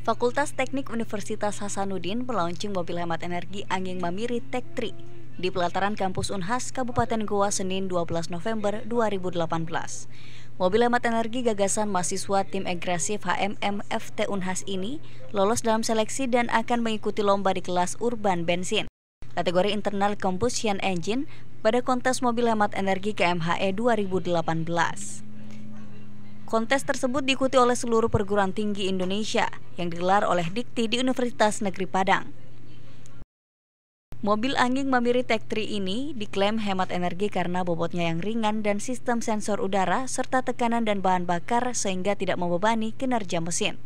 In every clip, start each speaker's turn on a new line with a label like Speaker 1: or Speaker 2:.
Speaker 1: Fakultas Teknik Universitas Hasanuddin melaunching mobil hemat energi Angin Mamiri Tech 3 di pelataran kampus Unhas, Kabupaten Goa, Senin 12 November 2018. Mobil hemat energi gagasan mahasiswa tim agresif HMM FT Unhas ini lolos dalam seleksi dan akan mengikuti lomba di kelas urban bensin. Kategori internal combustion engine pada kontes mobil hemat energi KMHE 2018. Kontes tersebut diikuti oleh seluruh perguruan tinggi Indonesia yang digelar oleh Dikti di Universitas Negeri Padang. Mobil angin Mamiri Tech 3 ini diklaim hemat energi karena bobotnya yang ringan dan sistem sensor udara serta tekanan dan bahan bakar sehingga tidak membebani kinerja mesin.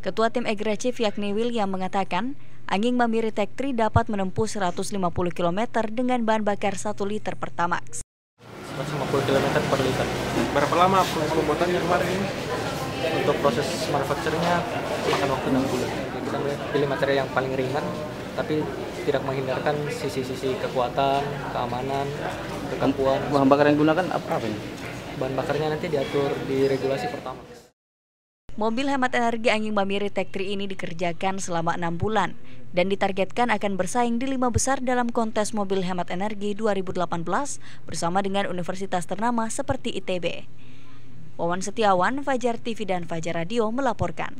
Speaker 1: Ketua tim agresif yakni William mengatakan, angin Mamiri Tech 3 dapat menempuh 150 km dengan bahan bakar 1 liter Pertamax.
Speaker 2: 150 km per liter.
Speaker 3: Berapa lama pembuatannya kemarin ini?
Speaker 2: Untuk proses manufacturnya makan waktu 6 bulan. Kita pilih materi yang paling ringan, tapi tidak menghindarkan sisi-sisi kekuatan, keamanan, kekampuan.
Speaker 3: Bahan bakar yang digunakan apa, apa ini?
Speaker 2: Bahan bakarnya nanti diatur di regulasi pertama.
Speaker 1: Mobil hemat energi angin Mamiri Tech 3 ini dikerjakan selama enam bulan dan ditargetkan akan bersaing di lima besar dalam kontes mobil hemat energi 2018 bersama dengan universitas ternama seperti ITB. Wawan Setiawan, Fajar TV dan Fajar Radio melaporkan.